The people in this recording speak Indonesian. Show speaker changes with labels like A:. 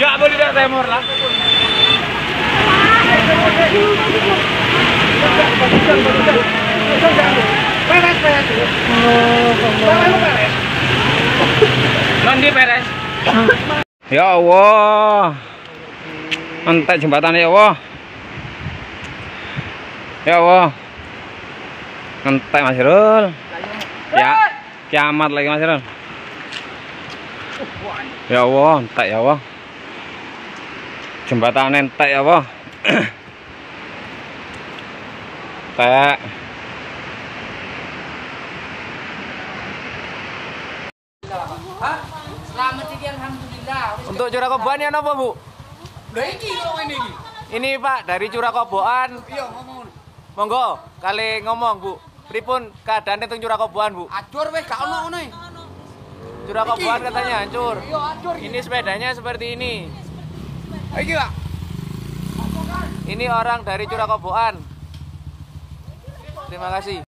A: Ya boleh dah temor lah. Peres, peres. Mandi peres. Ya Allah. Entek jembatan ya Allah. Ya Allah. Entek Mas Rul. Ya, kiamat lagi Mas Rul. Ya Allah, entek ya Allah. Jembatan entek ya Allah. Entek.
B: Selamat iki alhamdulillah.
A: Untuk curah koboan ya apa, Bu?
B: Lha iki kok ngene iki.
A: Ini Pak dari curah koboan.
B: Iya ngomong.
A: Monggo, kali ngomong, Bu. Pripun keadaannya teng curah koboan, Bu?
B: Adur weh gak ono ngono.
A: Curah koboan katanya hancur.
B: Iya adur.
A: Ini sepedanya seperti ini.
B: Iki Pak.
A: Ini orang dari curah koboan. Terima kasih.